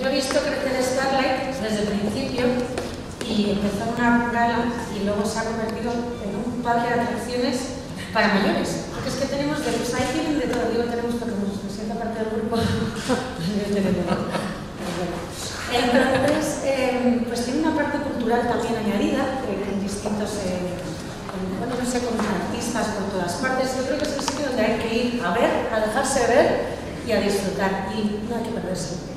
Yo he visto crecer Starlight desde el principio y empezó una gala y luego se ha convertido en un parque de atracciones para mayores. Porque es que tenemos de pues ahí tienen de todo, digo tenemos porque nos sienta parte del grupo. Entonces, eh, pues tiene una parte cultural también añadida, con distintos, eh, con, bueno, no sé, con artistas por todas partes. Yo creo que es el sitio donde hay que ir a ver, a dejarse ver y a disfrutar. Y no hay que perderse.